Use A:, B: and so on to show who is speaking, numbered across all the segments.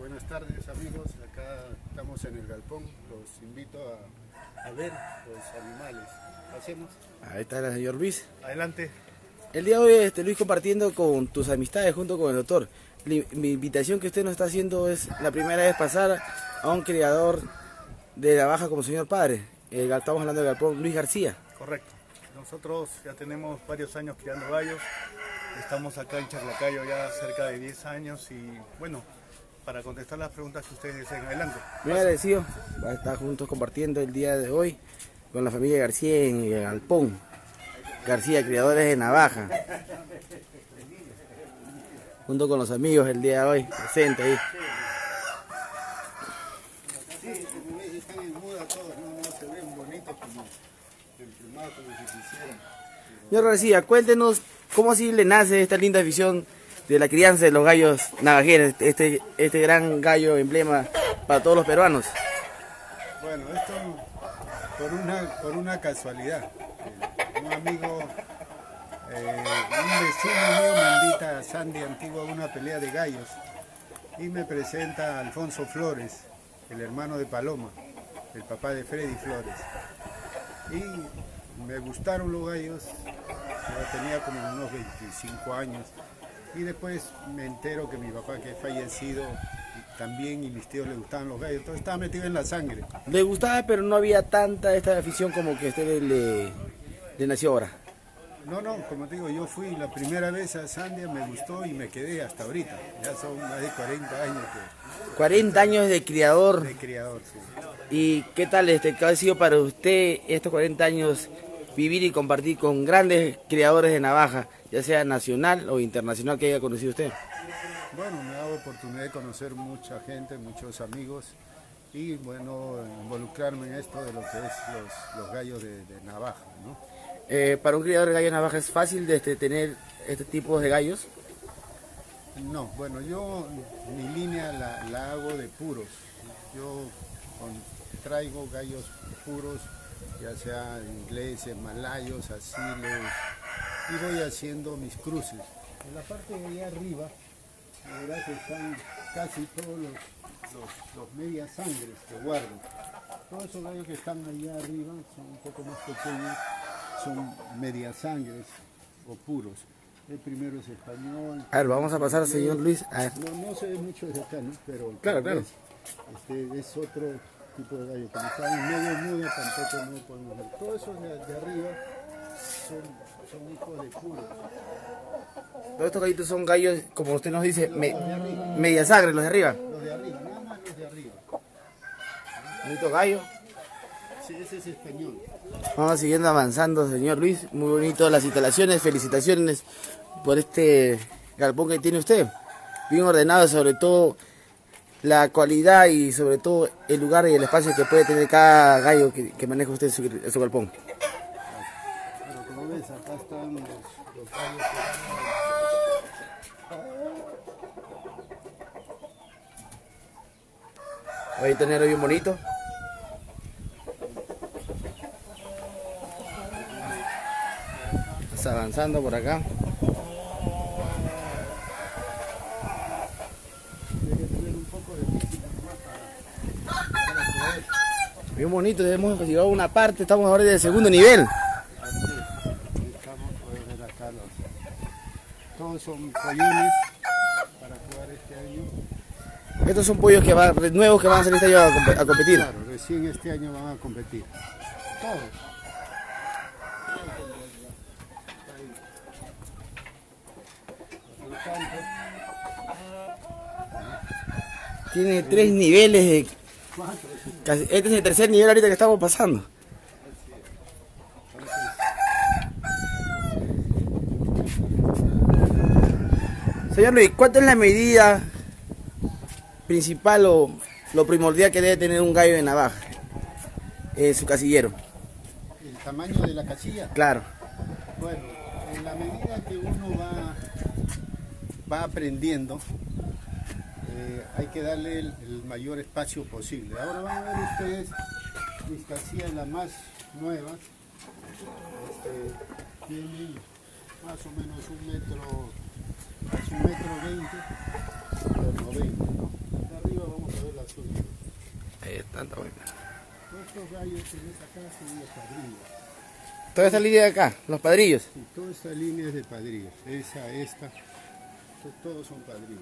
A: Buenas tardes amigos, acá estamos en el galpón, los invito a, a ver los animales. Pasemos.
B: Ahí está el señor Luis.
A: Adelante.
B: El día de hoy, este, Luis, compartiendo con tus amistades junto con el doctor. Mi invitación que usted nos está haciendo es la primera vez pasar a un criador de la baja como señor padre. El gal- estamos hablando del galpón Luis García.
A: Correcto. Nosotros ya tenemos varios años criando gallos. Estamos acá en Charlacayo ya cerca de 10 años y bueno, para contestar las preguntas que ustedes deseen, adelante.
B: Muy agradecido. A estar juntos compartiendo el día de hoy con la familia García en el galpón. García, criadores de navaja. Junto con los amigos el día de hoy, presente ahí. Señor García, cuéntenos cómo así le nace esta linda afición de la crianza de los gallos navajeros, este, este gran gallo emblema para todos los peruanos.
A: Bueno, esto por una, por una casualidad. Un amigo, eh, un vecino mío me invita a Sandy Antigua a una pelea de gallos y me presenta a Alfonso Flores, el hermano de Paloma, el papá de Freddy Flores. Y me gustaron los gallos, yo tenía como unos 25 años y después me entero que mi papá que es fallecido también y mis tíos le gustaban los gallos, entonces estaba metido en la sangre.
B: Le gustaba, pero no había tanta esta afición como que a usted le, le nació ahora.
A: No, no, como te digo, yo fui la primera vez a Sandia, me gustó y me quedé hasta ahorita. Ya son más de 40 años
B: 40 años de
A: que,
B: criador.
A: de criador. sí.
B: ¿Y qué tal este, qué ha sido para usted estos 40 años vivir y compartir con grandes criadores de navaja, ya sea nacional o internacional que haya conocido usted?
A: Bueno, me ha dado oportunidad de conocer mucha gente, muchos amigos y bueno, involucrarme en esto de lo que es los, los gallos de, de navaja, ¿no?
B: Eh, para un criador de gallos navaja es fácil de, este, tener este tipo de gallos.
A: No, bueno, yo mi línea la, la hago de puros. Yo con- traigo gallos puros, ya sea ingleses, malayos, asiles, y voy haciendo mis cruces. En la parte de allá arriba, verás que están casi todos los, los, los medias sangres que guardo. Todos esos gallos que están allá arriba son un poco más pequeños, son medias sangres o puros. El primero es español,
B: A ver, vamos a pasar, señor Luis. A ver.
A: no, no se ve mucho desde acá, ¿no? Pero
B: Claro, claro.
A: Este es otro tipo de gallo. Como está en medio mudo, tampoco no podemos ver. Todo eso de, de arriba son, son hijos de puros.
B: Todos estos gallitos son gallos, como usted nos dice, me- media sangre, los de arriba.
A: Los de arriba, nada más los de arriba.
B: Bonito gallo.
A: Sí, ese es español.
B: Vamos siguiendo avanzando, señor Luis. Muy bonito las instalaciones. Felicitaciones por este galpón que tiene usted. Bien ordenado, sobre todo la cualidad y sobre todo el lugar y el espacio que puede tener cada gallo que, que maneja usted en su, en su galpón.
A: Pero como ves, acá están los, los gallos
B: Voy a tener bien bonito. Está avanzando por acá. Bien bonito, hemos a una parte, estamos ahora en el segundo nivel.
A: Así es. Estamos, puedes ver acá los. Todos son pollones para jugar este año.
B: Estos son pollos que van, nuevos que van a salir este año a, a competir.
A: Claro, recién este año van a competir. Todos.
B: Tiene tres niveles de... este es el tercer nivel ahorita que estamos pasando. Señor Luis, ¿cuánto es la medida principal o lo primordial que debe tener un gallo de navaja en su casillero?
A: El tamaño de la casilla.
B: Claro.
A: Bueno, en la medida que uno va, va aprendiendo, eh, hay que darle el, mayor espacio posible. Ahora van a ver ustedes mis casillas más nuevas. Este, tienen más o menos un metro, más un metro veinte por 90. Arriba vamos a ver las suyas. Ahí están también. Estos gallos que ves acá son los padrillos.
B: Toda esta línea de acá, los padrillos.
A: Sí, toda esta línea de padrillos. Esa, esta, todos son padrillos.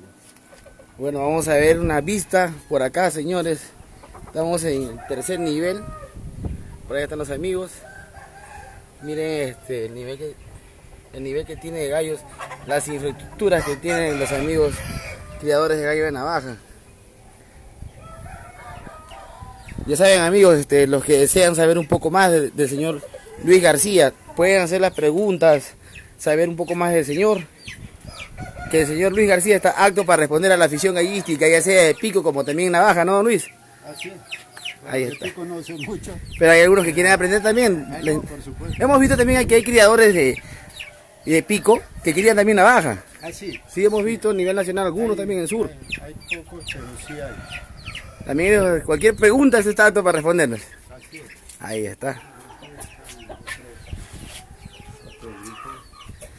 B: Bueno, vamos a ver una vista por acá, señores. Estamos en el tercer nivel. Por allá están los amigos. Miren este, el nivel que el nivel que tiene de gallos, las infraestructuras que tienen los amigos criadores de gallo de navaja. Ya saben amigos, este, los que desean saber un poco más de- del señor Luis García, pueden hacer las preguntas, saber un poco más del señor que el señor Luis García está apto para responder a la afición gallística, ya sea de pico como también navaja, ¿no, Luis?
A: Así es.
B: Ahí está.
A: Tú conoces mucho.
B: Pero hay algunos que quieren aprender también.
A: Ah, por supuesto.
B: Hemos visto también que hay criadores de, de pico que crían también navaja.
A: Así.
B: Sí, hemos visto a nivel nacional algunos también en el sur.
A: Hay, hay pocos, pero sí hay.
B: También cualquier pregunta se está apto para respondernos.
A: Así es.
B: Ahí está.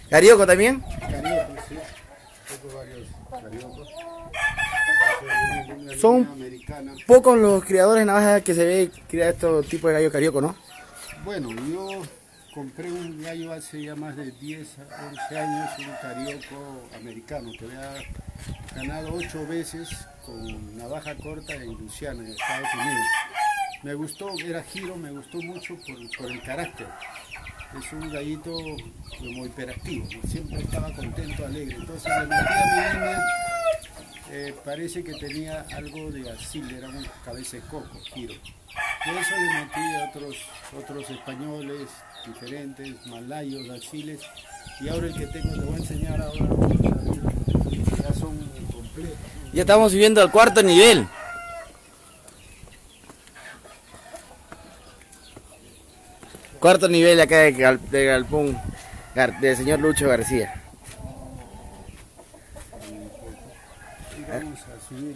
B: Carioco también.
A: Cariocos, sí. Tengo varios cariocos. Una
B: Son-. Pocos los criadores de navaja que se ve criar estos tipos de gallo carioco, ¿no?
A: Bueno, yo compré un gallo hace ya más de 10 a 11 años, un carioco americano que había ganado 8 veces con navaja corta en Luciana, en Estados Unidos. Me gustó, era giro, me gustó mucho por, por el carácter. Es un gallito como hiperactivo, siempre estaba contento, alegre. Entonces le metí a mi línea, eh, parece que tenía algo de asil, era un cabeza de coco, giro. Por eso le metí a otros, otros españoles diferentes, malayos, asiles. Y ahora el que tengo, te voy a enseñar ahora, ya son completos.
B: Ya estamos subiendo al cuarto nivel. Cuarto nivel acá de, Gal- de Galpón del señor Lucho García.
A: Vamos a subir.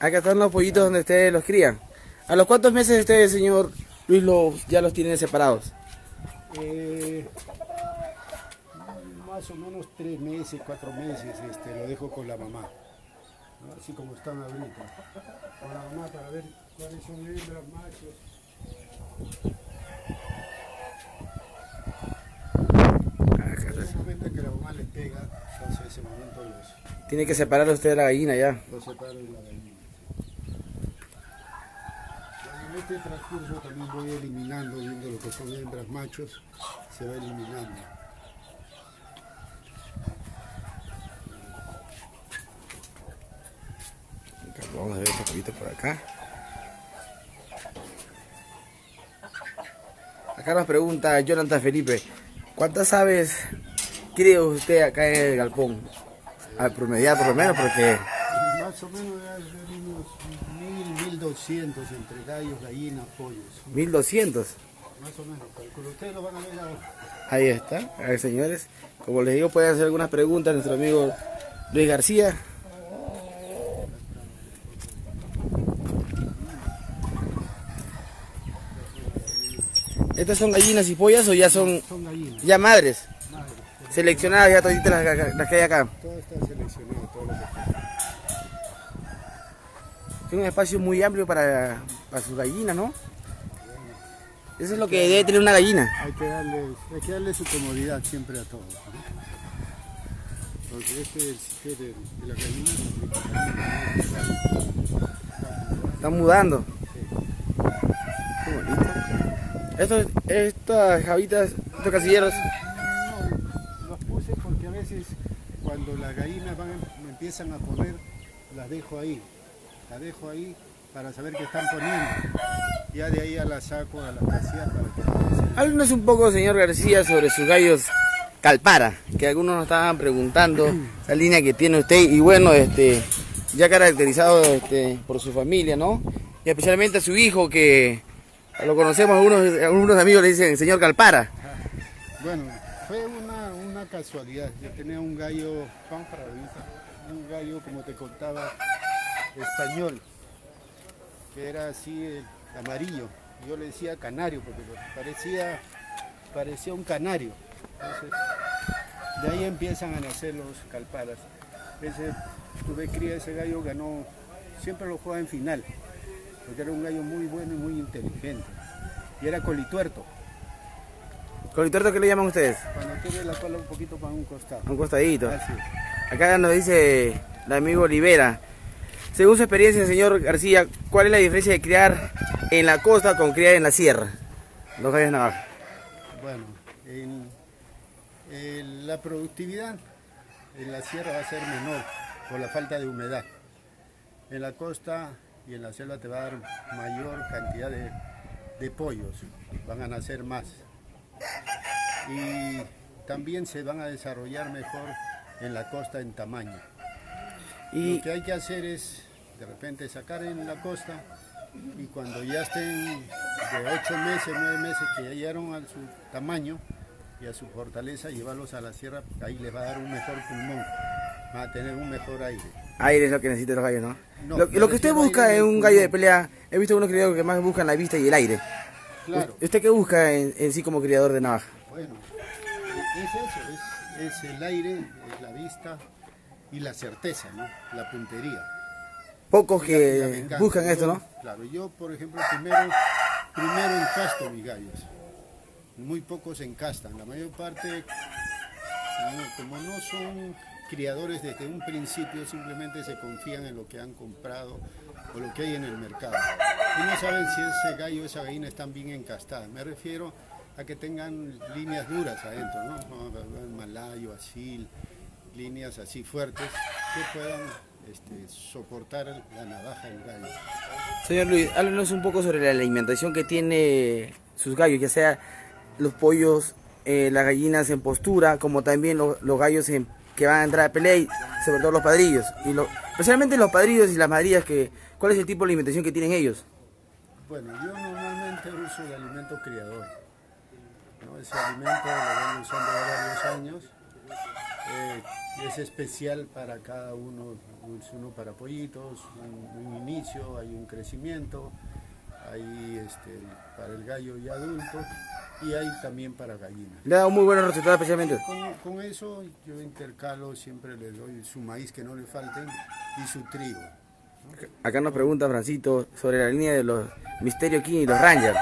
A: Acá están.
B: Los pollitos donde ustedes los crían. ¿A los cuántos meses ustedes, señor Luis, los, ya los tienen separados?
A: Eh, más o menos tres meses, cuatro meses, este, lo dejo con la mamá. Así como están ahorita. Con la mamá para ver cuáles son hembras, machos. En ese momento que la mamá le pega, entonces ese momento los,
B: Tiene que separar usted de la gallina ya.
A: los separo de la gallina. En este transcurso también voy eliminando, viendo lo que son hembras machos, se va eliminando.
B: Vamos a ver estos pollitos por acá. Acá nos pregunta Jonathan Felipe, ¿cuántas aves cree usted acá en el galpón? Al promediar por lo menos porque
A: Más o menos haber unos mil, mil doscientos entre gallos, gallinas, pollos.
B: 1200.
A: Más o menos, calculo. Ustedes lo van a ver ahora.
B: Ahí está, a ver señores. Como les digo, pueden hacer algunas preguntas a nuestro amigo Luis García. ¿Estas son gallinas y pollas o ya son
A: Son gallinas,
B: ya madres?
A: madre.
B: Seleccionadas ya toditas las, las que hay acá.
A: Todo está seleccionado, todo lo que está.
B: Tiene un espacio muy amplio para, para sus gallinas, ¿no? Eso es lo que debe tener una gallina.
A: Hay que darle, hay que darle su comodidad siempre a todos. ¿no? Porque este es el sitio de, de la gallina.
B: Están mudando. Qué bonito. Estos, estas javitas, estos casilleros,
A: No, los puse porque a veces cuando las gallinas van, me empiezan a poner, las dejo ahí. Las dejo ahí para saber qué están poniendo. Ya de ahí a las saco a la casilla para que.
B: Háblenos un poco, señor García, sobre sus gallos Calpara, que algunos nos estaban preguntando, esa línea que tiene usted, y bueno, este, ya caracterizado este, por su familia, ¿no? Y especialmente a su hijo, que lo conocemos, algunos, algunos amigos le dicen señor Calpara.
A: Bueno, fue una, casualidad. Yo tenía un gallo, un gallo, como te contaba, español, que era así eh, amarillo. Yo le decía canario porque parecía, parecía un canario. De ahí empiezan a nacer los calparas. Ese, tuve cría ese gallo, ganó, siempre lo juega en final. porque era un gallo muy bueno y muy inteligente. Y era colituerto.
B: ¿Colituerto qué le llaman ustedes?
A: Cuando tiene la cola un poquito para un costado.
B: Un costadito.
A: Así.
B: Acá nos dice el amigo Olivera. Según su experiencia, señor García, ¿cuál es la diferencia de criar en la costa con criar en la sierra? Los gallos navaja.
A: Bueno, en, en la productividad en la sierra va a ser menor por la falta de humedad. En la costa y en la selva te va a dar mayor cantidad de, de pollos, van a nacer más. Y también se van a desarrollar mejor en la costa en tamaño.
B: Y
A: Lo que hay que hacer es de repente sacar en la costa y cuando ya estén de 8 meses, 9 meses que ya llegaron a su tamaño y a su fortaleza, llevarlos a la sierra, ahí les va a dar un mejor pulmón, van a tener un mejor aire.
B: aire es lo que necesitan los gallos, ¿no?
A: No,
B: lo, que usted busca
A: del
B: un gallo de pelea, he visto unos criados que más buscan la vista y el aire.
A: Claro,
B: ¿Usted qué busca en, en sí como criador de navaja?
A: bueno, es eso, es, es el aire, es la vista y la certeza, ¿no? la puntería.
B: Pocos
A: la- la
B: que buscan esto,
A: Yo,
B: ¿no?
A: Claro, yo por ejemplo primero, primero encasto mis gallos. Muy pocos encastan, la mayor parte, como no son criadores desde un principio, simplemente se confían en lo que han comprado o lo que hay en el mercado. Y no saben si ese gallo o esa gallina están bien encastadas. Me refiero a que tengan líneas duras adentro, ¿no? Malayo, asil, líneas así fuertes que puedan este, soportar la navaja del gallo.
B: Señor Luis, háblenos un poco sobre la alimentación que tiene sus gallos, ya sea los pollos, eh, las gallinas en postura, como también lo- los gallos que van a entrar a pelea sobre todo los padrillos. Y lo- especialmente los padrillos y las madrillas, que, ¿cuál es el tipo de alimentación que tienen ellos?
A: Bueno, yo normalmente uso el alimento criador. ¿no? Ese alimento lo vengo usando varios años. Eh, es especial para cada uno, es uno para pollitos, un, un inicio, hay un crecimiento, hay este, para el gallo y adulto y hay también para gallinas.
B: Le ha dado muy buenos resultados especialmente.
A: Con, con eso yo intercalo, siempre le doy su maíz que no le falten y su trigo.
B: Acá nos pregunta Francito sobre la línea de los Misterio King y los Rangers.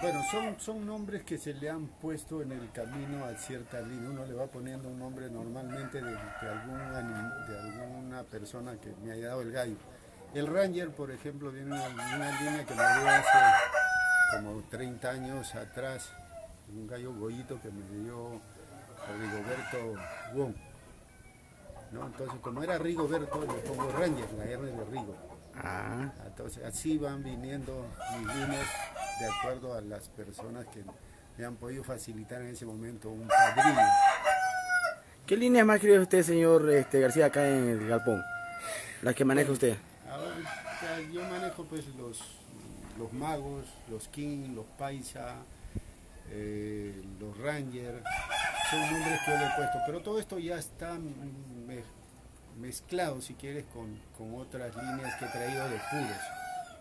A: Bueno, son, son nombres que se le han puesto en el camino a cierta línea. Uno le va poniendo un nombre normalmente de, algún de alguna persona que me haya dado el gallo. El Ranger, por ejemplo, viene una, una línea que me dio hace como 30 años atrás, un gallo gollito que me dio Rigoberto Wong. ¿No? Entonces, como era Rigoberto, le pongo Ranger, la R de Rigo.
B: Ah,
A: Entonces, así van viniendo mis líneas de acuerdo a las personas que me han podido facilitar en ese momento un padrino.
B: ¿Qué líneas más cree usted, señor este, García, acá en el galpón? Las que maneja usted.
A: Ahora, yo manejo pues los, los magos, los king, los paisa, eh, los ranger, son nombres que yo le he puesto, pero todo esto ya está me- mezclado, si quieres, con, con otras líneas que he traído de puros.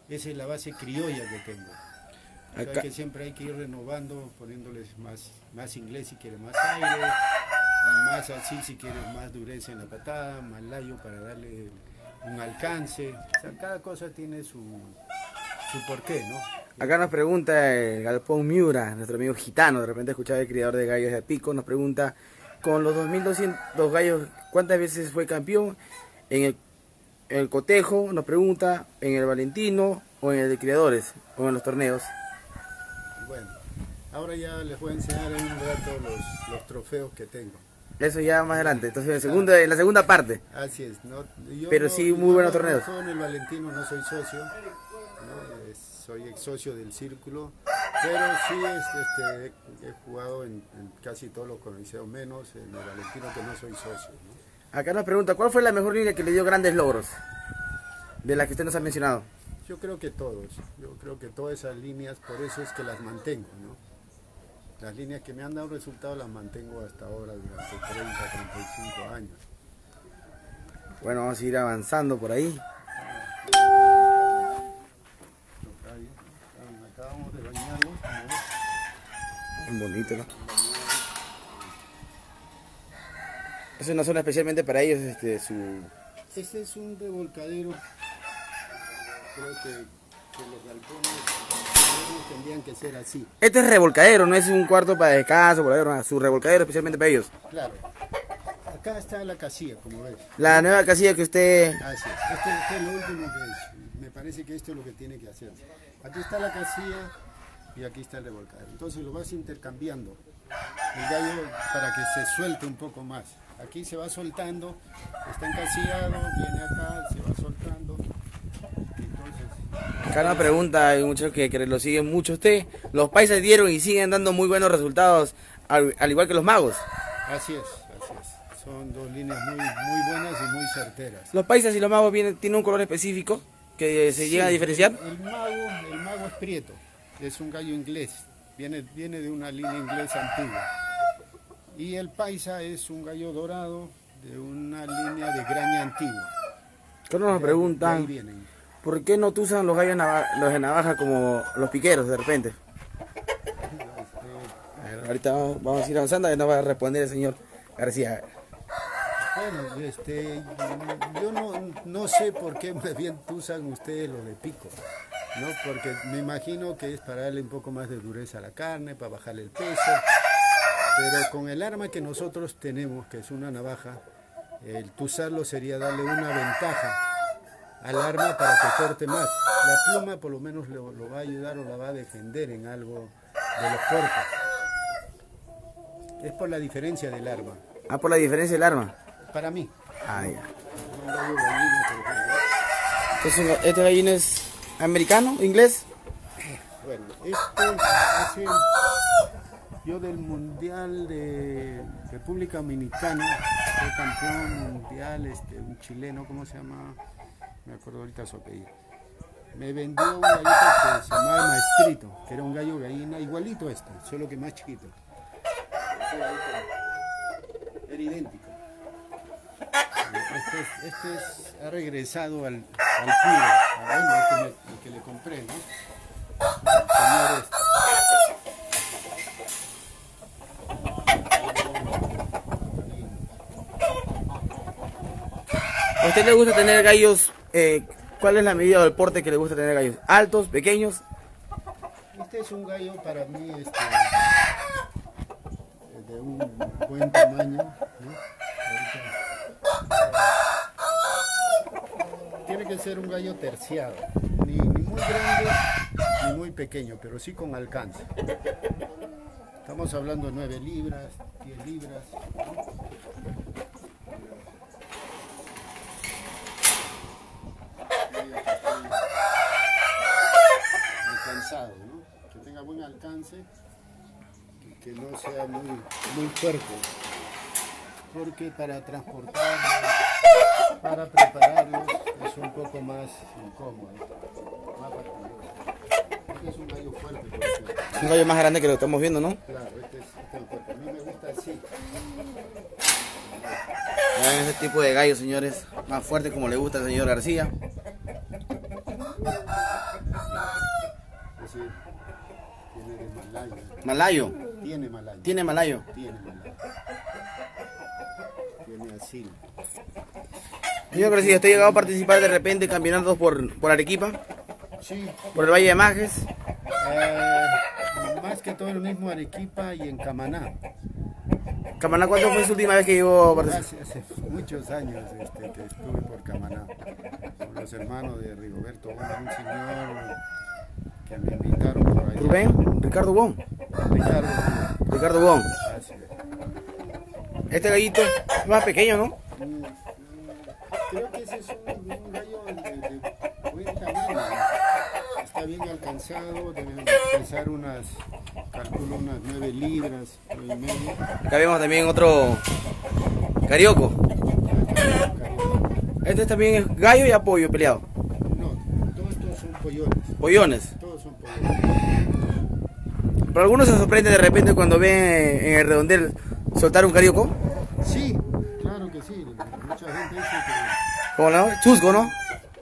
A: Esa es la base criolla que tengo. O sea que siempre hay que ir renovando, poniéndoles más, más inglés si quieres más aire, más así si quieres más dureza en la patada, más layo para darle un alcance. O sea, cada cosa tiene su, su porqué, ¿no?
B: Acá nos pregunta el galpón Miura, nuestro amigo gitano, de repente escuchaba el criador de gallos de Pico, nos pregunta, con los 2200 gallos, ¿cuántas veces fue campeón? En el, en el cotejo, nos pregunta, en el Valentino, o en el de criadores, o en los torneos.
A: Bueno, ahora ya les voy a enseñar en un rato los, los trofeos que tengo.
B: Eso ya más adelante, entonces en, segunda, en la segunda parte.
A: Así es, ¿no? Yo
B: Pero
A: no-
B: sí,
A: yo
B: muy buenos
A: no
B: torneos.
A: trabajo en el Valentino no soy socio, soy ex socio del círculo, pero sí este, este, he jugado en, en casi todos los coliseos, menos en el Valentino que no soy socio. ¿no?
B: Acá nos pregunta, ¿cuál fue la mejor línea que le dio grandes logros? De las que usted nos ha mencionado.
A: Yo creo que todos, yo creo que todas esas líneas, por eso es que las mantengo, ¿no? Las líneas que me han dado resultados las mantengo hasta ahora durante 30, 35 años.
B: Bueno, vamos a ir avanzando por ahí.
A: Acabamos de ves.
B: Bien bonito, ¿no? Es una zona especialmente para ellos, este, su...
A: Este es un revolcadero creo que, que los galpones tendrían que ser así.
B: Este es revolcadero, no es un cuarto para descanso, por ahí, su revolcadero especialmente para ellos.
A: Claro. Acá está la casilla, como ves.
B: La nueva casilla que usted...
A: Así es. Este, este es lo último que es. Me parece que esto es lo que tiene que hacer. Aquí está la casilla y aquí está el revolcadero. Entonces lo vas intercambiando. El gallo para que se suelte un poco más. Aquí se va soltando, está encasillado, viene acá, se va soltando.
B: Acá una pregunta, hay muchos que, que, lo siguen mucho usted. Los paisas dieron y siguen dando muy buenos resultados, al, al, igual que los magos.
A: Así es, así es. Son dos líneas muy, muy buenas y muy certeras.
B: ¿Los paisas y los magos vienen, tienen un color específico que se sí, llega a diferenciar?
A: El, el, mago, el mago es prieto, es un gallo inglés, viene, viene de una línea inglesa antigua. Y el paisa es un gallo dorado de una línea de graña antigua.
B: Cuando nos preguntan, ¿por qué no usan los gallos navaja, los de navaja como los piqueros de repente? Ahorita vamos, vamos, a ir avanzando y nos va a responder el señor García.
A: Bueno, este, yo no, no sé por qué más bien usan ustedes lo de pico, ¿no? Porque me imagino que es para darle un poco más de dureza a la carne, para bajarle el peso. Pero con el arma que nosotros tenemos, que es una navaja, el tuzarlo sería darle una ventaja al arma para que corte más. La pluma por lo menos lo, va a ayudar o la va a defender en algo de los cortes. Es por la diferencia del arma.
B: Ah, por la diferencia del arma.
A: Para mí.
B: Ah, ya. Entonces, ¿este gallino es americano, inglés?
A: Bueno, este hace yo del Mundial de República Dominicana, fue campeón mundial, este, un chileno, ¿cómo se llama? Me acuerdo ahorita su apellido. Me vendió un gallito que se llamaba Maestrito, que era un gallo gallina igualito a este, solo que más chiquito. Era idéntico. Este, es, este es, ha regresado al, al puro, bueno, el que, me, el que le compré, ¿no? El señor este.
B: ¿A usted le gusta tener gallos? Eh, ¿Cuál es la medida del porte que le gusta tener gallos? ¿Altos, pequeños?
A: Este es un gallo para mí este, de un buen tamaño. ¿no? Tiene que ser un gallo terciado, ni, muy grande ni muy pequeño, pero sí con alcance. Estamos hablando de 9 libras, 10 libras. Alcanzado, ¿no? Que tenga buen alcance, que, que no sea muy, muy fuerte. Porque para transportarlos, para prepararlos, es un poco más incómodo, más fastidioso. Este es un gallo fuerte, ejemplo.
B: Un gallo más grande que lo estamos viendo, ¿no?
A: Claro, este es, este es el fuerte. A mí me gusta así.
B: Vean ese tipo de gallo, señores. Más fuerte como le gusta al señor García.
A: Ese tiene malayo.
B: Malayo.
A: Tiene malayo.
B: Tiene malayo.
A: Tiene malayo. Tiene así.
B: Señor García, ¿usted ha llegado a participar de repente en campeonatos por, por Arequipa?
A: Sí.
B: ¿Por el Valle de Majes?
A: Eh, más que todo el mismo Arequipa y en Camaná.
B: Camaná, ¿cuándo fue su última vez que llegó a participar?
A: Hace, muchos años este, que estuve por Camaná, con los hermanos de Rigoberto Bona, un señor que me invitaron por allá.
B: ¿Rubén? ¿Ricardo Bon?
A: Ricardo.
B: Ricardo Bon. Este gallito es más pequeño, ¿no?
A: Ese es un, un gallo de, de buen tamaño. Está bien alcanzado, debe pesar unas, calculo unas 9 libras, 9 y medio.
B: Acá vemos también otro carioco. Este también es gallo y apoyo peleado.
A: No, todos estos son pollones.
B: Pollones.
A: Todos son pollones.
B: Pero algunos se sorprenden de repente cuando ven en el redondel soltar un carioco.
A: Sí, claro que sí. Mucha gente dice que.
B: Como la chusco, ¿no?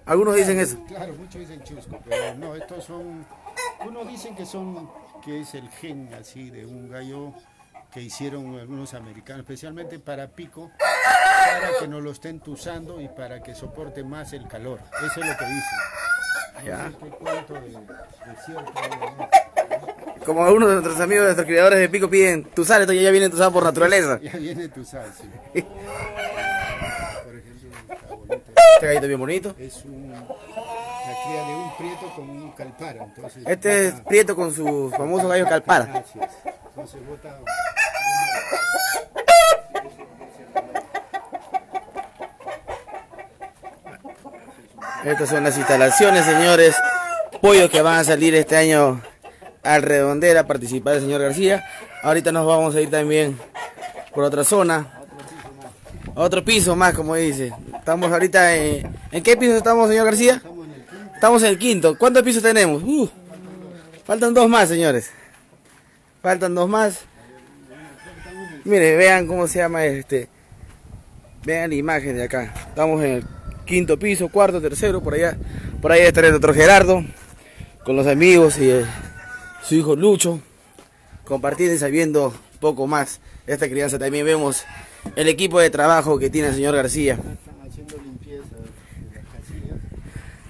B: Algunos dicen eso.
A: Claro, muchos dicen chusco, pero no, estos son. Unos dicen que son. que es el gen así de un gallo que hicieron algunos americanos, especialmente para pico, para que no lo estén tuzando y para que soporte más el calor. Eso es lo que dicen.
B: Ya. Como uno de nuestros amigos, de nuestros criadores de pico piden tu sal, entonces ya viene tu sal por naturaleza.
A: ya viene tu sal, sí.
B: Este gallito bien bonito.
A: es un, la cría de un prieto con un calpara. Entonces,
B: Este es Prieto con su famoso gallo calpara.
A: Así es. Entonces bota
B: Estas son las instalaciones, señores. Pollos que van a salir este año al redondel a participar el señor García. Ahorita nos vamos a ir también por otra zona. Otro piso más, como dice. Estamos ahorita en... ¿En qué piso estamos, señor García?
A: estamos en el quinto.
B: ¿Cuántos pisos tenemos? Uh, faltan dos más, señores. Faltan dos más. Mire, vean cómo se llama este. Vean la imagen de acá. Estamos en el quinto piso, cuarto, tercero, por allá. Por ahí está el doctor Gerardo, con los amigos y eh, su hijo Lucho, compartiendo y sabiendo poco más esta crianza. También vemos el equipo de trabajo que tiene el señor García.
A: Están haciendo limpieza de las casillas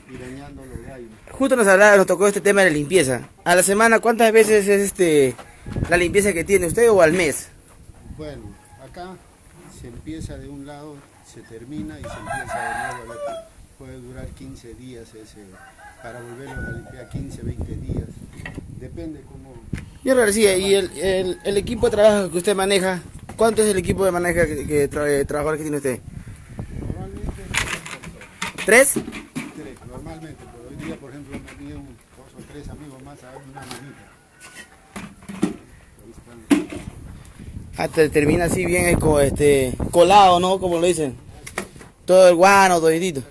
A: y dañando los gallos.
B: Justo nos hablaba, nos tocó este tema de la limpieza. A la semana, ¿cuántas veces es este la limpieza que tiene usted o al mes?
A: Bueno, acá se empieza de un lado, se termina y se empieza de nuevo al otro. Puede durar 15 días ese, para volverlo a limpiar 15, 20 días. Depende cómo...
B: Señor García, ¿y el, el- el equipo de trabajo que usted maneja? ¿Cuánto es el equipo de maneja que, que tra- eh, trabajadores que tiene usted?
A: Normalmente
B: ¿Tres?
A: tres, normalmente, pero hoy día, por ejemplo, me envié un, dos o tres amigos más a darme una manita.
B: Hasta termina así bien co- este, colado, ¿no? Como lo dicen. Todo el guano, toditito.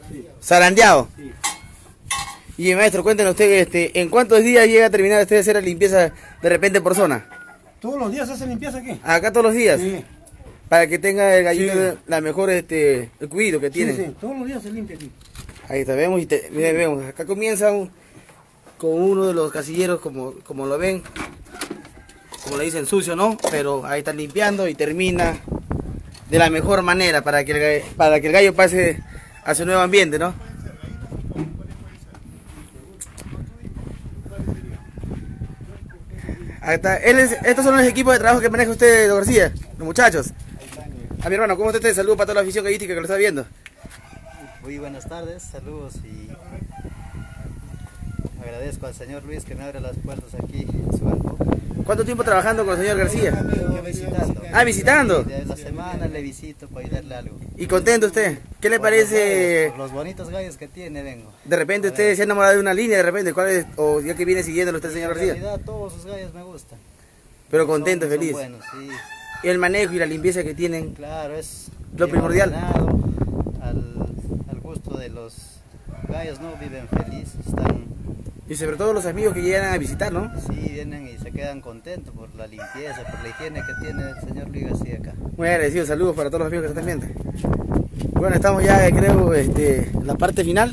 B: Zarandeado.
A: Sí.
B: Y maestro, cuéntenos usted, este, ¿en cuántos días llega a terminar usted de hacer la limpieza de repente por zona?
C: ¿Todos los días se hace limpieza aquí?
B: Acá todos los días.
C: Sí,
B: Para que tenga el gallito
C: Sí.
B: la mejor este, el cuidado que tiene.
C: sí, sí, todos los días se limpia aquí.
B: Ahí está, vemos y te- mira, vemos. Acá comienza un- con uno de los casilleros, como, como lo ven, como le dicen sucio, ¿no? Pero ahí están limpiando y termina de la mejor manera para que el, para que el gallo pase a su nuevo ambiente, ¿no? Estos son los equipos de trabajo que maneja usted, don García, los muchachos. A mi hermano, ¿cómo usted? Saludos para toda la afición gallística que lo está viendo.
D: Muy buenas tardes, saludos y agradezco al señor Luis que me abre las puertas aquí en su.
B: ¿Cuánto tiempo trabajando con el señor García?
D: Yo visitando.
B: Ah, visitando.
D: De la semana le visito para ayudarle algo.
B: ¿Y contento usted? ¿Qué le
D: Por los
B: parece?
D: gallos, por los bonitos gallos que tiene vengo.
B: De repente usted se ha enamorado de una línea, de repente, ¿cuál es? O ya que viene siguiéndolo usted, señor
D: En
B: García.
D: realidad todos sus gallos me gustan.
B: Pero contento,
D: Son- son
B: feliz.
D: buenos, sí.
B: Y el manejo y la limpieza que tienen.
D: Claro, es
B: Lo primordial.
D: al, al gusto de los gallos, ¿no? Viven felices, están,
B: Y sobre todo los amigos que llegan a visitar, ¿no?
D: sí, vienen y se quedan contentos por la limpieza, por la higiene que tiene el señor Luis García acá.
B: Muy agradecido, saludos para todos los amigos que están viendo. Bueno, estamos ya, creo, este, en la parte final.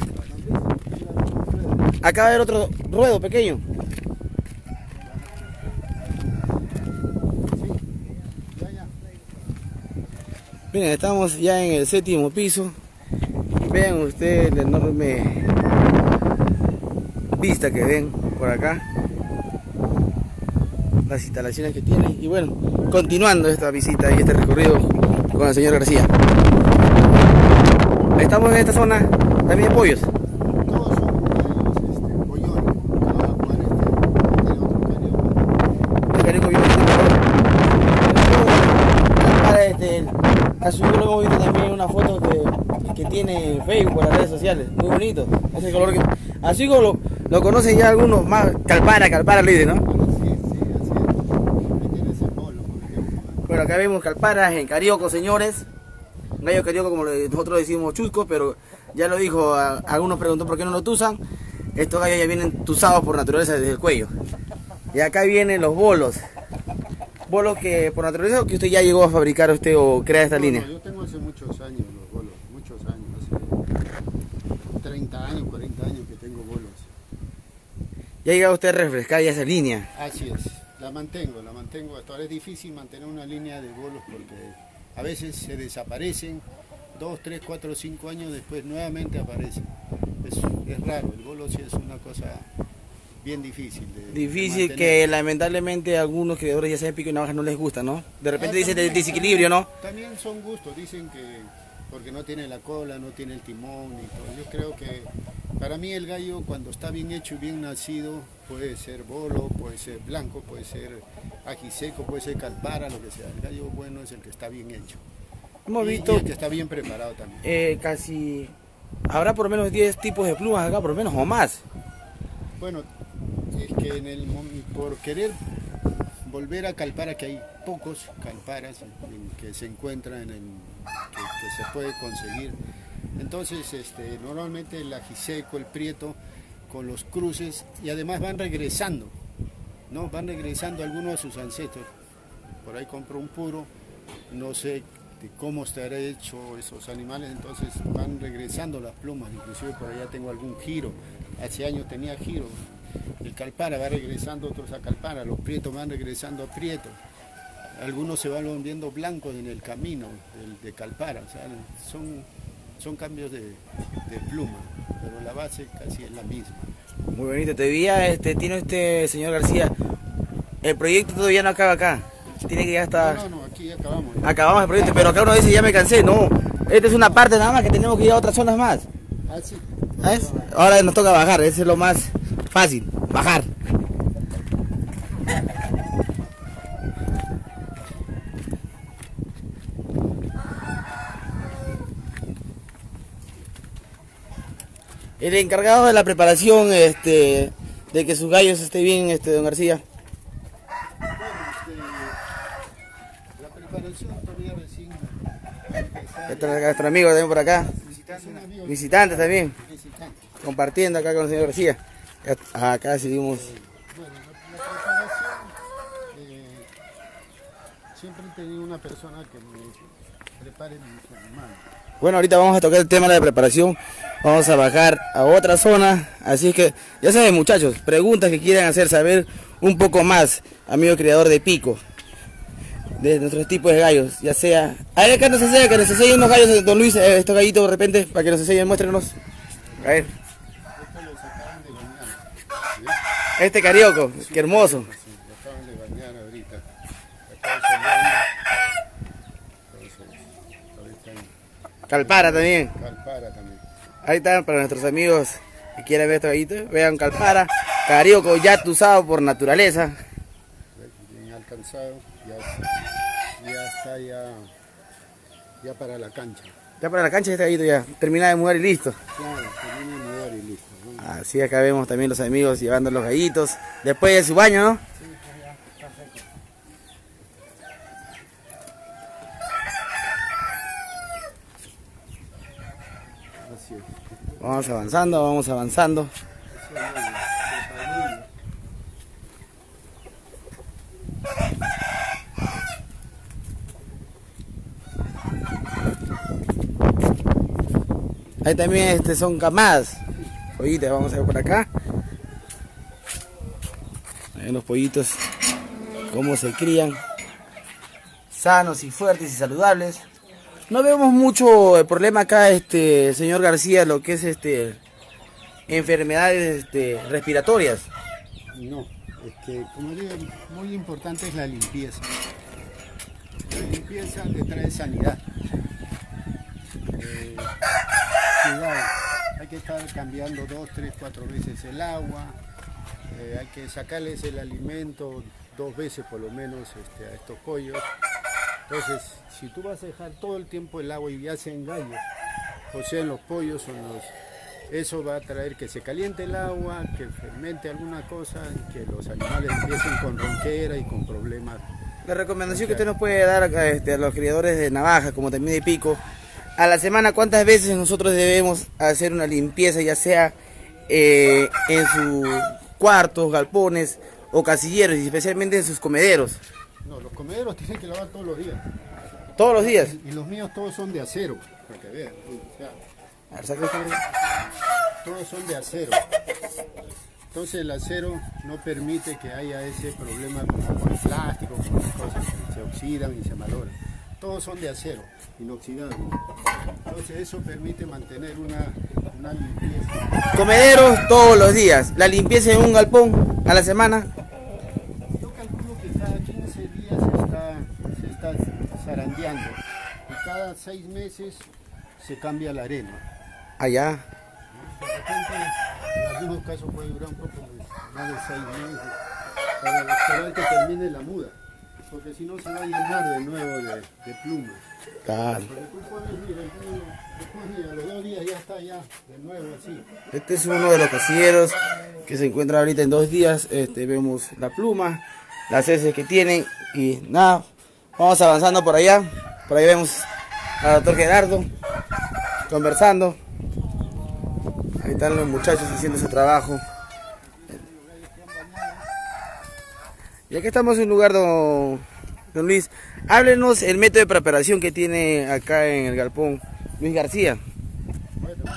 B: Acá va a haber otro ruedo pequeño. Miren, estamos ya en el séptimo piso. Vean ustedes la enorme vista que ven por acá. Las instalaciones que tiene. Y bueno, continuando esta visita y este recorrido con el señor García. Estamos en esta zona también de pollos.
A: Gallos este, cual este,
B: Para este, hemos visto también una foto que, que tiene en Facebook por las redes sociales. Muy bonito. Ese color que. A su hijo lo, lo conocen ya algunos más. Calpara, Calpara le dicen, ¿no?
A: Sí, sí, así es. Ahí tiene ese polo, por ejemplo.
B: Bueno, acá vemos Calparas en Carioco, señores. Un gallo carioco como nosotros decimos chusco, pero ya lo dijo, a- algunos preguntó por qué no lo tusan. Estos gallos ya vienen tusados por naturaleza desde el cuello. Y acá vienen los bolos. Bolos que por naturaleza o que usted ya llegó a fabricar usted o crea esta
A: No,
B: línea.
A: no, yo tengo hace muchos años los bolos, muchos años, hace 30 años, 40 años que.
B: Ya llega usted a refrescar ya esa línea.
A: Así es, la mantengo, la mantengo. Hasta ahora es difícil mantener una línea de bolos porque a veces se desaparecen. dos, tres, cuatro, cinco años después nuevamente aparece. Es, es raro, el bolo sí es una cosa bien difícil. de- de
B: Difícil
A: mantener.
B: que lamentablemente a algunos criadores ya sea de pico y navaja no les gusta, ¿no? De repente
A: Ah,
B: dicen de
A: también-
B: desequilibrio, ¿no?
A: También son gustos, dicen que porque no tiene la cola, no tiene el timón y todo. Yo creo que para mí el gallo cuando está bien hecho y bien nacido puede ser bolo, puede ser blanco, puede ser ajiseco, puede ser calpara, lo que sea. El gallo bueno es el que está bien hecho.
B: Hemos
A: Y- y
B: visto
A: el que está bien preparado también.
B: eh, casi... Habrá por lo menos 10 tipos de plumas acá, por lo menos, o más.
A: Bueno, es que en el por querer volver a calpara, que hay pocos calparas en- que se encuentran en el, que, se puede conseguir. Entonces, este, normalmente el ajiseco, el prieto, con los cruces y además van regresando, ¿no? Van regresando algunos de sus ancestros. Por ahí compro un puro, no sé de cómo estará hecho esos animales, entonces van regresando las plumas, inclusive por allá tengo algún giro, hace años tenía giro, el calpara va regresando otros a calpara, los prietos van regresando a prietos, algunos se van volviendo blancos en el camino del- de calpara, o sea, son, son cambios de, de pluma, pero la base casi es la misma.
B: Muy bonito. Todavía este, tiene usted, señor García, el proyecto todavía no acaba acá. Tiene que ya estar...
A: No, no, no, aquí ya acabamos.
B: Acabamos el proyecto, pero acá uno dice ya me cansé. No, esta es una parte nada más que tenemos que ir a otras zonas más.
A: Ah, sí.
B: ¿Ves? Ahora nos toca bajar, ese es lo más fácil, bajar. El encargado de la preparación, este, de que sus gallos esté bien, este, don García.
A: Bueno, este, la preparación todavía recién.
B: Nuestro, nuestro amigo también por acá,
A: Es un amigo
B: visitantes también,
A: visitante.
B: compartiendo acá con el señor García. Acá seguimos.
A: Bueno, la, la preparación, eh, siempre he tenido una persona que me
B: Bueno, ahorita vamos a tocar el tema de la preparación. Vamos a bajar a otra zona. Así que, ya saben, muchachos, preguntas que quieran hacer, saber un poco más, amigo criador de pico, de nuestros tipos de gallos, ya sea. A ver, acá nos enseña, que nos enseñen unos gallos, don Luis, eh, estos gallitos de repente, para que nos enseñen, muéstrenos. A ver, este carioco, qué hermoso.
A: Sí, lo acaban de bañar ahorita. Acá saliendo. Entonces, ahorita en
B: Calpara también.
A: Calpara también.
B: Ahí están para nuestros amigos que quieran ver estos gallitos. Vean Calpara, carioco ya usado por naturaleza.
A: Bien alcanzado. Ya, ya está ya, ya para la cancha.
B: Ya para la cancha este gallito ya, termina de mudar y listo.
A: Claro, termina de mudar y listo. ¿no?
B: Así acá vemos también los amigos llevando los gallitos. Después de su baño, ¿no?
A: Así es.
B: Vamos avanzando, vamos avanzando. Ahí también este, son camadas. Pollitas, vamos a ver por acá. Ahí los pollitos, cómo se crían. Sanos y fuertes y saludables. No vemos mucho el problema acá, este señor García, lo que es este enfermedades este, respiratorias.
A: No, es que como digo, muy importante es la limpieza. La limpieza te trae sanidad. Eh, cuidado, hay que estar cambiando dos, tres, cuatro veces el agua. eh, hay que sacarles el alimento dos veces por lo menos este, a estos pollos. Entonces, si tú vas a dejar todo el tiempo el agua y ya sea en gallo, o sea en los pollos o en los eso va a traer que se caliente el agua, que fermente alguna cosa y que los animales empiecen con ronquera y con problemas.
B: La recomendación que usted nos puede dar acá, este, a los criadores de navaja, como también de pico, a la semana, ¿cuántas veces nosotros debemos hacer una limpieza, ya sea eh, en sus cuartos, galpones o casilleros, y especialmente en sus comederos?
A: No, los comederos tienen que lavar todos los días.
B: Todos los días.
A: Y los míos todos son de acero, para que vean. o sea,
B: A ver, saca
A: todos son de acero. Entonces el acero no permite que haya ese problema como con el plástico, con las cosas que se oxidan y se malogran. todos son de acero, inoxidable. Entonces eso permite mantener una, una limpieza.
B: Comederos todos los días. La limpieza en un galpón a la semana.
A: Yo calculo que cada 15 días se está, se está zarandeando y cada 6 meses se cambia la arena.
B: Allá.
A: De repente, en algunos casos puede durar un poco más de 6 meses para esperar que termine la muda, porque si no se va a llenar de nuevo de, de plumas.
B: Claro.
A: Porque tú pones, mira, tú- después, mira, los dos días ya está ya de nuevo así.
B: Este es uno de los casilleros que se encuentra ahorita en dos días. Este, vemos la pluma, las heces que tienen y nada. Vamos avanzando por allá. Por ahí vemos al doctor Gerardo conversando. Ahí están los muchachos haciendo su trabajo. Y aquí estamos en un lugar, don, don Luis. Háblenos el método de preparación que tiene acá en el galpón Luis García.
A: Bueno, eh,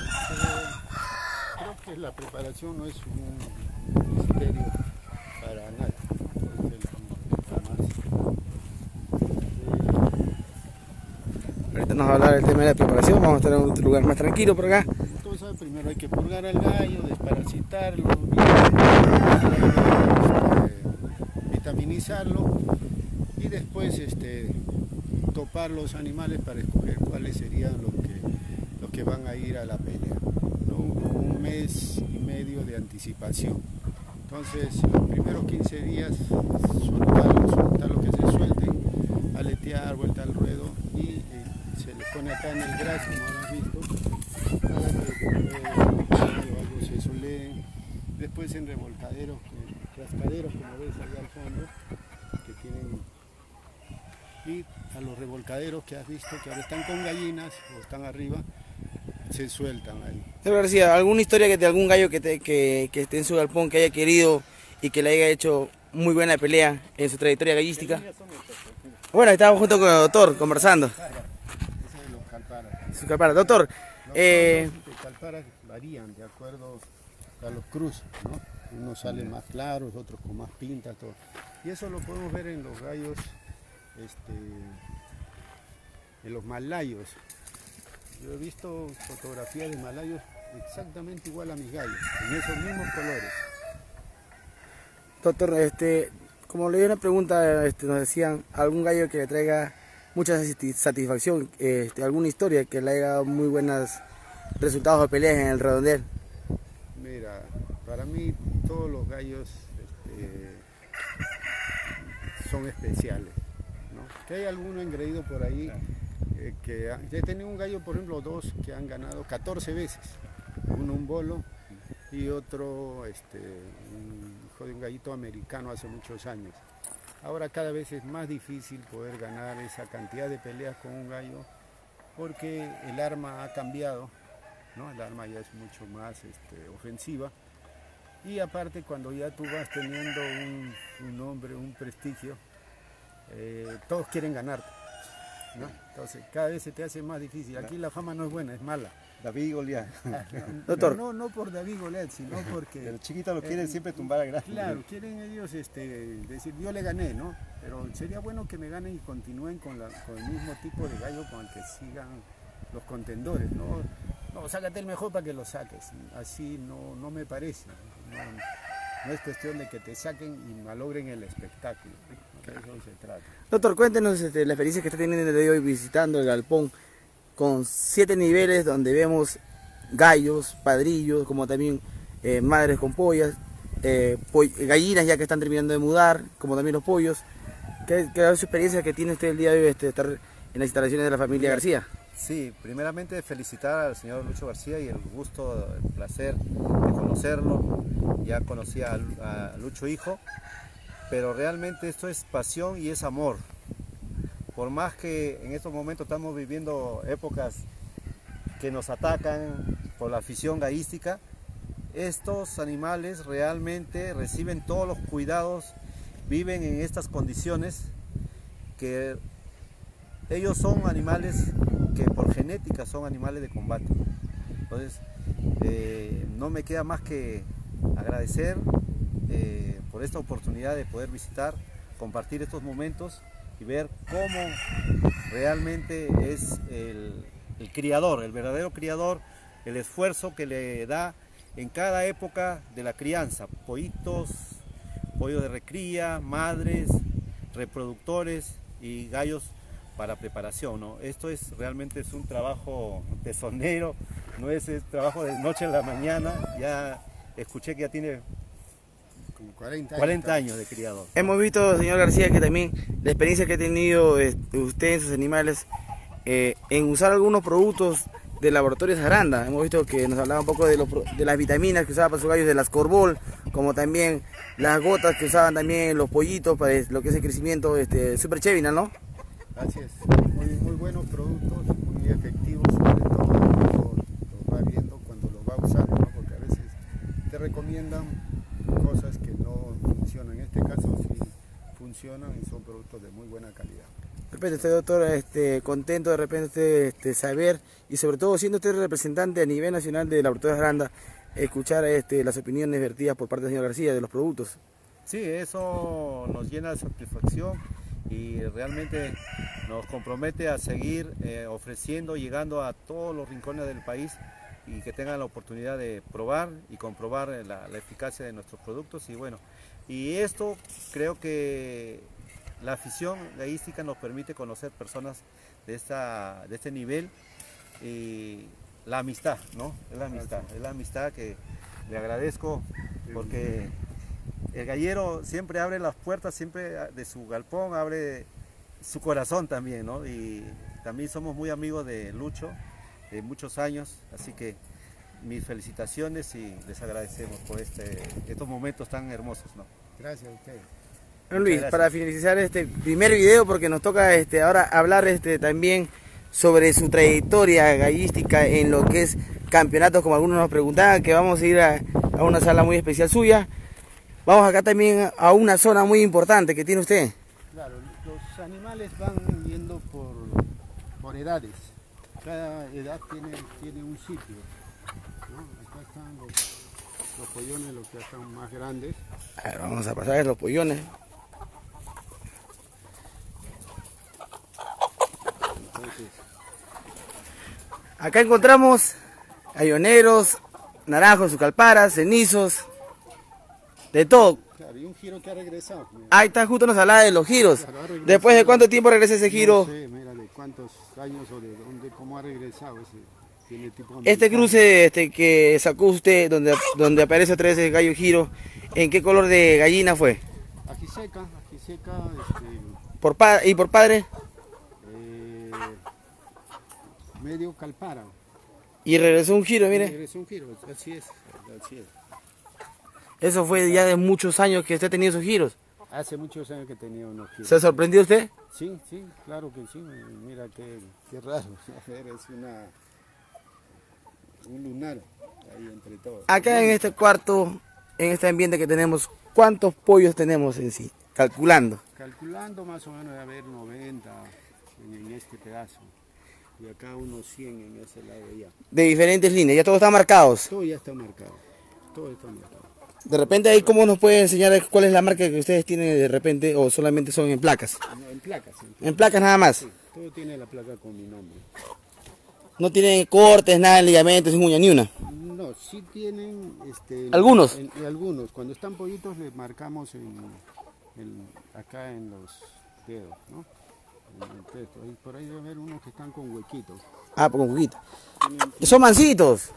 A: creo que la preparación no es un misterio para nadie. porque jamás-
B: Ahorita nos a hablar del tema de la preparación, vamos a estar en otro lugar más tranquilo por acá.
A: Entonces primero hay que purgar al gallo, desparasitarlo, eh, vitaminizarlo y después este, topar los animales para escoger cuáles serían los que, los que van a ir a la pelea. un mes y medio de anticipación. Entonces los primeros 15 días soltarlo, soltarlo que se suelten, aletear, vuelta al ruedo se le pone acá en el gras como habrás visto para que algo se soleen. Después en revolcaderos, que- rascaderos como ves allá al fondo, que tienen y a los revolcaderos que has visto que ahora están con gallinas o están arriba, se sueltan ahí.
B: Señor García, ¿alguna historia que de algún gallo que, te- que, que esté en su galpón que haya querido y que le haya hecho muy buena pelea en su trayectoria gallística? Bueno, estamos junto con el doctor conversando. Capara. Doctor,
A: Los
B: eh,
A: de varían de acuerdo a los cruces, ¿no? Unos salen más claros, otros con más pintas, todo. Y eso lo podemos ver en los gallos, este, en los malayos. Yo he visto fotografías de malayos exactamente igual a mis gallos, en esos mismos colores.
B: doctor, este, como le di una pregunta, este, nos decían algún gallo que le traiga mucha sati- satisfacción, este, alguna historia que le haya dado muy buenos resultados de peleas en el redondel.
A: Mira, para mí todos los gallos este, son especiales. ¿no? Que hay alguno engreído por ahí eh, que ha- he tenido un gallo, por ejemplo, dos que han ganado 14 veces. Uno un bolo y otro este, un hijo de un gallito americano hace muchos años. Ahora cada vez es más difícil poder ganar esa cantidad de peleas con un gallo porque el arma ha cambiado, ¿no? el arma ya es mucho más este, ofensiva y aparte cuando ya tú vas teniendo un, un nombre, un prestigio, eh, todos quieren ganarte. ¿No? Entonces cada vez se te hace más difícil. Aquí la fama no es buena, es mala.
E: David Goliat.
B: Doctor.
A: No, no por David Goliat, sino porque...
E: El chiquito lo quiere
A: Eh,
E: siempre tumbar a grande.
A: Claro, quieren ellos este, decir, yo le gané, ¿no? Pero sería bueno que me ganen y continúen con, la- con el mismo tipo de gallo con el que sigan los contendores, ¿no? No, sácate el mejor para que lo saques. Así no, no me parece. No, no es cuestión de que te saquen y malogren el espectáculo. De eso se trata.
B: Doctor, cuéntenos este, la experiencia que está teniendo el día de hoy visitando el galpón con siete niveles donde vemos gallos, padrillos, como también eh, madres con pollas, eh, poll- gallinas ya que están terminando de mudar, como también los pollos. ¿Qué, qué es su experiencia que tiene usted el día de hoy este, estar en las instalaciones de la familia García?
E: Sí, primeramente felicitar al señor Lucho García y el gusto, el placer de conocerlo. Ya conocía a, Lu- a Lucho hijo, pero realmente esto es pasión y es amor. Por más que en estos momentos estamos viviendo épocas que nos atacan por la afición gallística, estos animales realmente reciben todos los cuidados, viven en estas condiciones que ellos son animales que por genética son animales de combate. Entonces, eh, no me queda más que agradecer eh, por esta oportunidad de poder visitar, compartir estos momentos y ver cómo realmente es el, criador, el verdadero criador, el esfuerzo que le da en cada época de la crianza, pollitos, pollo de recría, madres, reproductores y gallos para preparación. ¿no? Esto es realmente es un trabajo tesonero, no es, es trabajo de noche a la mañana, ya escuché que ya tiene
A: Como 40 años.
E: 40 años de criador.
B: Hemos visto, señor García, que también la experiencia que ha tenido eh, usted en sus animales eh, en usar algunos productos de laboratorios Aranda. Hemos visto que nos hablaba un poco de, los de las vitaminas que usaba para sus gallos, de las Corbol, como también las gotas que usaban también los pollitos para lo que es el crecimiento este, super chevinal, ¿no?
A: Así es, muy, muy buenos productos, muy efectivos, sobre todo uno lo, lo va viendo cuando lo va usando, ¿no? porque a veces te recomiendan cosas que no funcionan. En este caso sí funcionan y son productos de muy buena calidad.
B: De repente usted, doctor, este, contento de repente este, saber y sobre todo siendo usted representante a nivel nacional de Laboratorios Aranda, escuchar este, las opiniones vertidas por parte del señor García de los productos.
E: Sí, eso nos llena de satisfacción y realmente nos compromete a seguir eh, ofreciendo, llegando a todos los rincones del país y que tengan la oportunidad de probar y comprobar eh, la, la eficacia de nuestros productos. Y bueno, y esto creo que la afición gallística nos permite conocer personas de, esta, de este nivel y la amistad, ¿no? Es la amistad, es la amistad que le agradezco porque el gallero siempre abre las puertas, siempre de su galpón, abre su corazón también, ¿no? Y también somos muy amigos de Lucho, de muchos años, así que mis felicitaciones y les agradecemos por este, estos momentos tan hermosos, ¿no?
A: Gracias a ustedes.
B: Bueno, Luis,
E: gracias.
B: para finalizar este primer video, porque nos toca este, ahora hablar este, también sobre su trayectoria gallística en lo que es campeonatos, como algunos nos preguntaban, que vamos a ir a, a una sala muy especial suya. Vamos acá también a una zona muy importante que tiene usted.
A: Claro, los animales van yendo por, por edades. Cada edad tiene, tiene un sitio. ¿no? Acá están los, los pollones, los que están más grandes.
B: A ver, vamos a pasar los pollones.
A: Entonces,
B: Acá encontramos ayoneros, naranjos, sucalparas, cenizos, de todo.
A: claro, y un giro que ha regresado. mira.
B: Ahí está justo nos hablaba de los giros.
A: Claro.
B: Después de cuánto tiempo regresa ese giro.
A: No sé, mira, de cuántos años o de dónde, cómo ha regresado ese. Tiene tipo
B: Este cruce este, que sacó usted, donde, donde aparece otra vez el gallo giro, ¿en qué color de gallina fue?
A: Aquí seca, aquí seca, este,
B: ¿Por pa- ¿Y por padre?
A: eh, medio calpara.
B: Y regresó un giro, mire.
A: Regresó un giro, así es, así es.
B: Eso fue ya de muchos años que usted ha tenido esos giros.
A: Hace muchos años que tenía unos giros.
B: ¿Se sorprendió usted?
A: Sí, sí, claro que sí. Mira qué, qué raro. A ver, es una un lunar ahí entre todos.
B: Acá en este cuarto, en este ambiente que tenemos, ¿cuántos pollos tenemos en sí? Calculando.
A: Calculando más o menos de haber 90 en, en este pedazo. Y acá unos 100 en ese lado allá.
B: De diferentes líneas, ya todos están marcados.
A: Todo ya está marcado. Todo está marcado.
B: De repente ahí, ¿cómo nos puede enseñar cuál es la marca que ustedes tienen de repente o solamente son en placas?
A: No, en placas. en-
B: En placas nada más.
A: sí, todo tiene la placa con mi nombre.
B: No tienen cortes, nada, ligamentos, sin uña, ni una.
A: No, sí tienen... Este,
B: ¿Algunos?
A: en- en algunos. Cuando están pollitos les marcamos acá en los dedos, ¿no? En el texto. Ahí- Por ahí debe haber unos que están con huequitos.
B: Ah, con.
A: Tienen-
B: Son mansitos.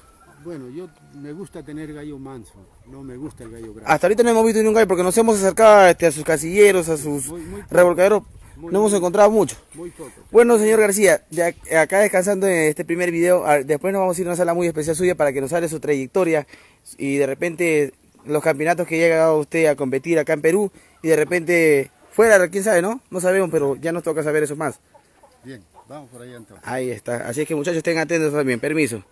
A: Bueno, yo me gusta tener gallo manso, no me gusta el gallo bravo.
B: Hasta ahorita no hemos visto ni un gallo porque nos hemos acercado este, a sus casilleros, a sus
A: Muy, muy poco,
B: revolcaderos.
A: Muy,
B: No hemos encontrado mucho.
A: muy poco.
B: Bueno, señor García, ya acá descansando en este primer video, a- después nos vamos a ir a una sala muy especial suya para que nos hable su trayectoria y de repente los campeonatos que ha llegado usted a competir acá en Perú y de repente fuera, quién sabe, ¿no? No sabemos, pero ya nos toca saber eso más.
A: Bien, vamos por ahí entonces.
B: Ahí está. Así es que muchachos, estén atentos también. Permiso.